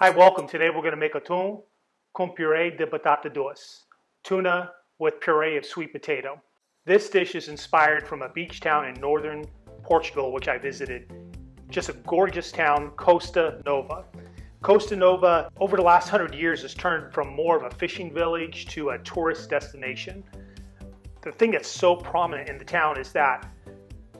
Hi, welcome. Today we're going to make atum con puree de batata doce, tuna with puree of sweet potato. This dish is inspired from a beach town in northern Portugal, which I visited. Just a gorgeous town, Costa Nova. Costa Nova, over the last hundred years, has turned from more of a fishing village to a tourist destination. The thing that's so prominent in the town is that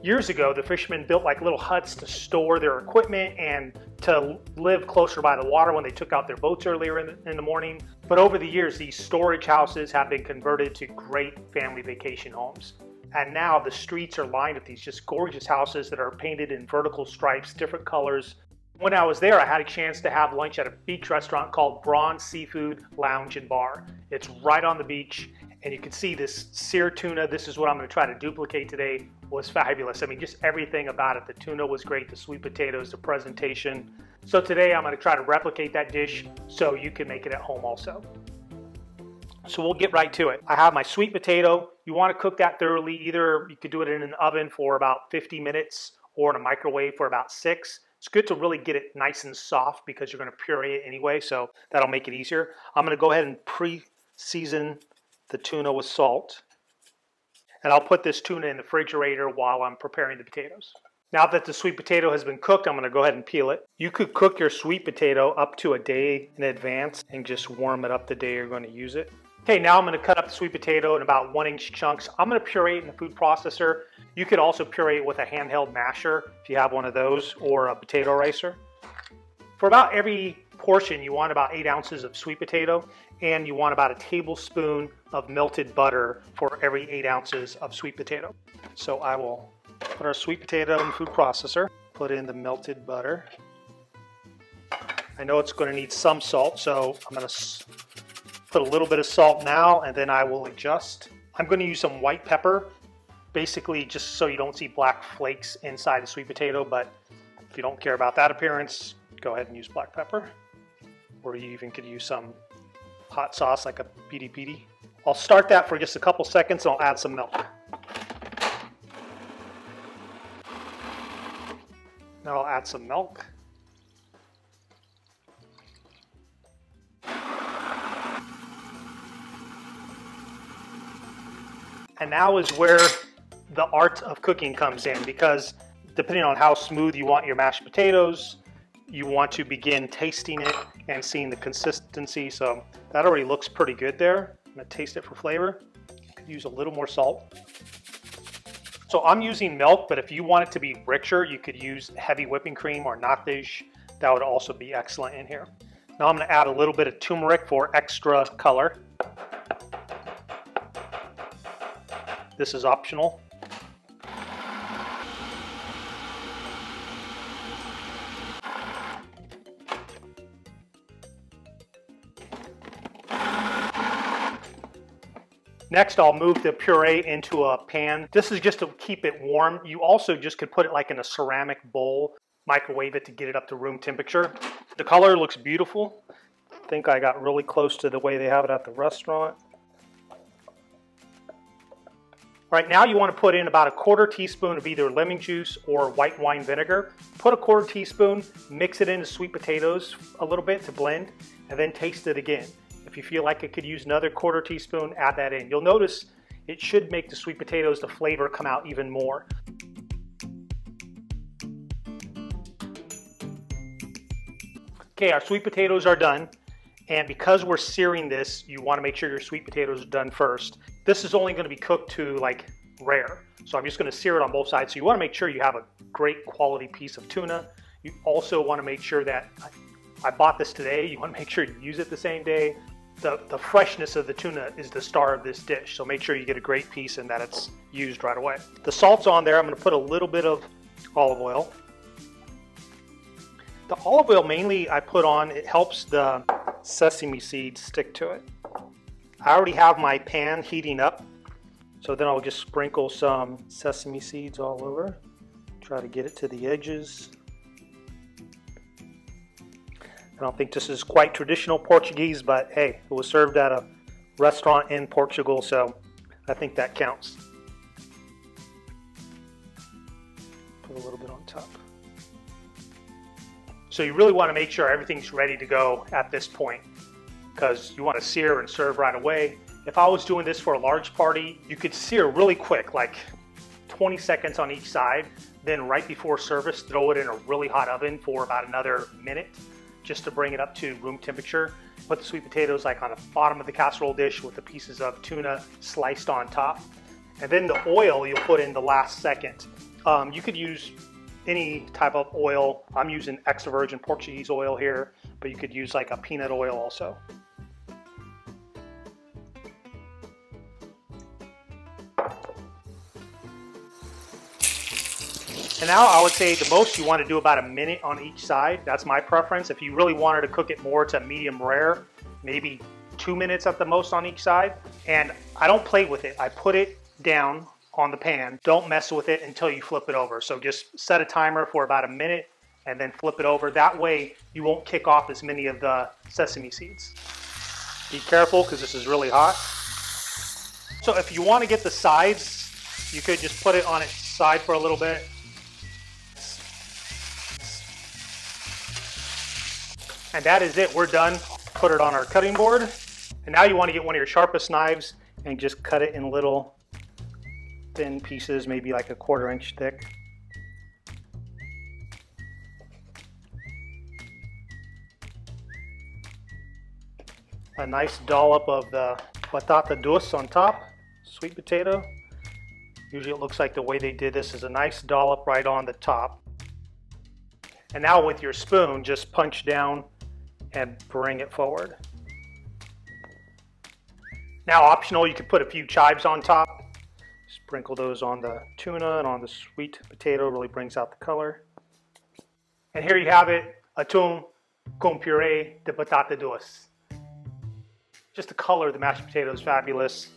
years ago, the fishermen built like little huts to store their equipment and to live closer by the water when they took out their boats earlier in the, in the, morning. But over the years, these storage houses have been converted to great family vacation homes. And now the streets are lined with these just gorgeous houses that are painted in vertical stripes, different colors. When I was there, I had a chance to have lunch at a beach restaurant called Braun Seafood Lounge and Bar. It's right on the beach, and you can see this seared tuna. This is what I'm going to try to duplicate today was fabulous. I mean, just everything about it. The tuna was great, the sweet potatoes, the presentation. So today I'm gonna to try to replicate that dish so you can make it at home also. So we'll get right to it. I have my sweet potato. You wanna cook that thoroughly. Either you could do it in an oven for about 50 minutes or in a microwave for about six. It's good to really get it nice and soft because you're gonna puree it anyway, so that'll make it easier. I'm gonna go ahead and pre-season the tuna with salt. And I'll put this tuna in the refrigerator while I'm preparing the potatoes. Now that the sweet potato has been cooked, I'm going to go ahead and peel it. You could cook your sweet potato up to a day in advance and just warm it up the day you're going to use it. Okay, now I'm going to cut up the sweet potato in about one inch chunks. I'm going to puree it in the food processor. You could also puree it with a handheld masher if you have one of those or a potato ricer. For about every portion, you want about eight ounces of sweet potato and you want about a tablespoon of melted butter for every eight ounces of sweet potato. So I will put our sweet potato in the food processor, put in the melted butter. I know it's going to need some salt, so I'm going to put a little bit of salt now and then I will adjust. I'm going to use some white pepper, basically just so you don't see black flakes inside the sweet potato, but if you don't care about that appearance, go ahead and use black pepper. Or you even could use some hot sauce like a piri piri. I'll start that for just a couple seconds and I'll add some milk. Now I'll add some milk. And now is where the art of cooking comes in because depending on how smooth you want your mashed potatoes, you want to begin tasting it and seeing the consistency. So that already looks pretty good there. I'm gonna taste it for flavor. Could use a little more salt. So I'm using milk, but if you want it to be richer, you could use heavy whipping cream or nactige. That would also be excellent in here. Now I'm gonna add a little bit of turmeric for extra color. This is optional. Next, I'll move the puree into a pan. This is just to keep it warm. You also just could put it like in a ceramic bowl, microwave it to get it up to room temperature. The color looks beautiful. I think I got really close to the way they have it at the restaurant. Right now you want to put in about a quarter teaspoon of either lemon juice or white wine vinegar. Put a quarter teaspoon, mix it into sweet potatoes a little bit to blend, and then taste it again. If you feel like it could use another quarter teaspoon, add that in. You'll notice it should make the sweet potatoes, the flavor come out even more. Okay, our sweet potatoes are done. And because we're searing this, you want to make sure your sweet potatoes are done first. This is only going to be cooked to like rare. So I'm just going to sear it on both sides. So you want to make sure you have a great quality piece of tuna. You also want to make sure that I bought this today. You want to make sure you use it the same day the, the freshness of the tuna is the star of this dish. So make sure you get a great piece and that it's used right away. The salt's on there. I'm going to put a little bit of olive oil. The olive oil mainly I put on, it helps the sesame seeds stick to it. I already have my pan heating up. So then I'll just sprinkle some sesame seeds all over. Try to get it to the edges. I don't think this is quite traditional Portuguese, but hey, it was served at a restaurant in Portugal, so I think that counts. Put a little bit on top. So you really want to make sure everything's ready to go at this point because you want to sear and serve right away. If I was doing this for a large party, you could sear really quick, like 20 seconds on each side. Then right before service, throw it in a really hot oven for about another minute just to bring it up to room temperature. Put the sweet potatoes like on the bottom of the casserole dish with the pieces of tuna sliced on top. And then the oil you'll put in the last second. Um, you could use any type of oil. I'm using extra virgin Portuguese oil here, but you could use like a peanut oil also. And now I would say the most you want to do about a minute on each side. That's my preference. If you really wanted to cook it more to medium rare, maybe two minutes at the most on each side. And I don't play with it. I put it down on the pan. Don't mess with it until you flip it over. So just set a timer for about a minute and then flip it over. That way you won't kick off as many of the sesame seeds. Be careful because this is really hot. So if you want to get the sides, you could just put it on its side for a little bit And that is it, we're done. Put it on our cutting board. And now you want to get one of your sharpest knives and just cut it in little thin pieces, maybe like a quarter inch thick. A nice dollop of the batata doce on top, sweet potato. Usually it looks like the way they did this is a nice dollop right on the top. And now with your spoon, just punch down and bring it forward. Now optional, you could put a few chives on top. Sprinkle those on the tuna and on the sweet potato, really brings out the color. And here you have it, atum con puree de batata doce. Just the color of the mashed potato is fabulous.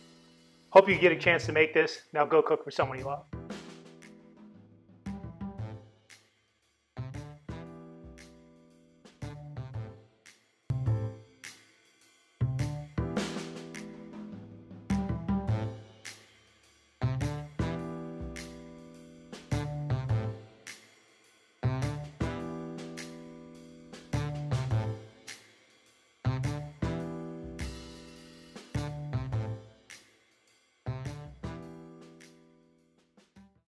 Hope you get a chance to make this. Now go cook for someone you love.